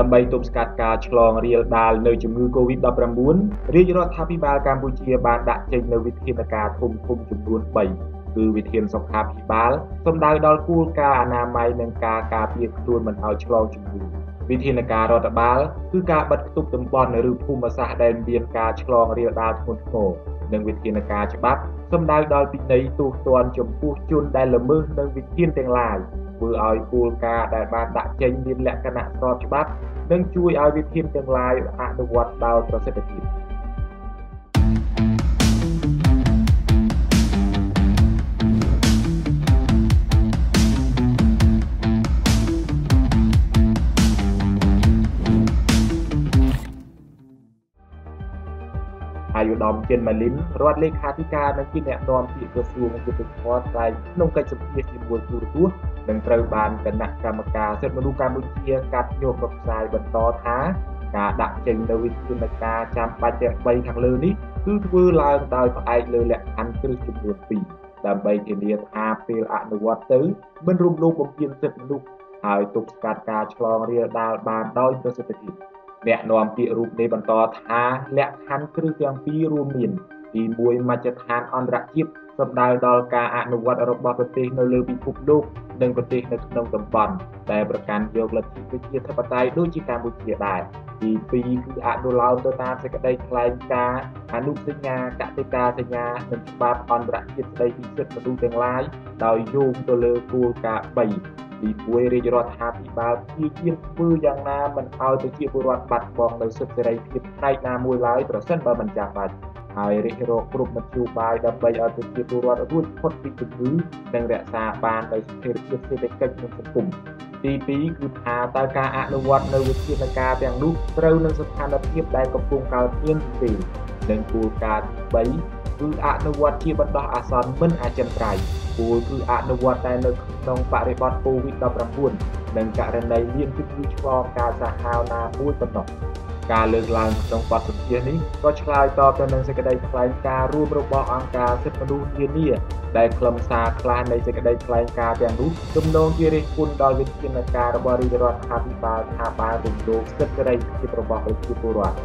ដើម្បីទប់ស្កាត់ការឆ្លងរាលដាលនៃជំងឺ Covid-19 រាជរដ្ឋាភិបាលកម្ពុជាបានដាក់ចេញនូវវិធានការធំៗចំនួន3គឺវិធានសុខាភិបាលសំដៅដល់គោលការណ៍អនាម័យនិងការការពារខ្លួនមិនឲ្យឆ្លងជំងឺវិធានការរដ្ឋបាលគឺការបិទគប់តំបន់ឬភូមិសាស្ត្រដែលមានការឆ្លងរាលដាលធ្ងន់ធ្ងរនិងវិធានការច្បាប់សំដៅដល់ពិន័យទោសទណ្ឌចំពោះជនដែលល្មើសនឹងវិធានទាំងឡាយ ធ្វើឲ្យគោលការណ៍ដែលបានដាក់ចេញមានលក្ខណៈស្របច្បាប់ និងជួយឲ្យវិធានទាំងឡាយអនុវត្តដោយប្រសិទ្ធភាព។ អាយុដំចិនម៉ាលីនរដ្ឋលេខាធិការនិងជាអ្នកនាំពាក្យក្រសួងយុទ្ធភ័ពថ្លែងក្នុងកិច្ចសម្ភាសជាមួយទូរទស្សន៍នឹងត្រូវបានគណៈកម្មការសិទ្ធិមនុស្សកម្ពុជាកាត់យកផ្សាយបន្តថាការដាក់ចេញនូវវិធានការចាំបាច់ទាំង3ខាងលើនេះគឺធ្វើឡើងដោយផ្អែកលើលក្ខខណ្ឌគ្រឹះចំនួន2ដើម្បីធានាថាពេលអនុវត្តទៅមិនរំលោភបំពានសិទ្ធិមនុស្សហើយទប់ស្កាត់ការឆ្លងរាលដាលបានដោយប្រសិទ្ធភាព។ អ្នកនាំពាក្យរូបនេះបន្តថាលក្ខខណ្ឌគ្រឹះទាំងពីររួមមានទី1មជ្ឈដ្ឋានអន្តរជាតិសំដៅដល់ការអនុវត្តរបស់ប្រទេសនៅលើពិភពលោកនិងប្រទេសនៅក្នុងតំបន់ដែលប្រកាន់យកលទ្ធិប្រជាធិបតេយ្យដូចជាកម្ពុជាដែរទី2គឺអនុលោមទៅតាមសេចក្តីថ្លែងការណ៍អនុសញ្ញាកតិកាសញ្ញានិងច្បាប់អន្តរជាតិស្តីពីសិទ្ធិមនុស្សទាំងឡាយដោយយោងទៅលើគោលការណ៍3 ទី1រាជរដ្ឋាភិបាលព្យាយាមធ្វើយ៉ាងណាមិនឲ្យប្រជាពលរដ្ឋបាត់បង់នូវសិទ្ធិសេរីភាពផ្នែកណាមួយឡើយប្រសិនបើមិនចាំបាច់ហើយរិះរកគ្រប់មធ្យោបាយដើម្បីឲ្យប្រជាពលរដ្ឋរួចផុតពីជំងឺនិងរក្សាបាននូវស្ថិរភាពសេដ្ឋកិច្ចនិងសង្គមទី2គឺថាតើការអនុវត្តនៅវិធានការទាំងនោះត្រូវនឹងស្ថានភាពដែលកំពុងកើតមានទេនិងគោលការណ៍ទី3គឺអនុវត្តជាបណ្ដោះអាសន្នមិនអចិន្ត្រៃយ៍គោលគឺអនុវត្តតែនៅក្នុង បរិបទ COVID-19 និងករណីមានជំងឺឆ្លងការសាហាវណាមួយប៉ុណ្ណោះការលើកឡើងក្នុងបទសម្ភាសន៍នេះក៏ឆ្លើយតបទៅនឹងសេចក្តីថ្លែងការណ៍រួមរបស់អង្គការសិទ្ធិមនុស្សនានាដែលខ្លឹមសារខ្លះនៃសេចក្តីថ្លែងការណ៍ទាំងនោះទំនងជារិះគន់ដល់វិធានការរបស់រាជរដ្ឋាភិបាលថាបានរំលោភសិទ្ធិសេរីភាពរបស់ប្រជាពលរដ្ឋ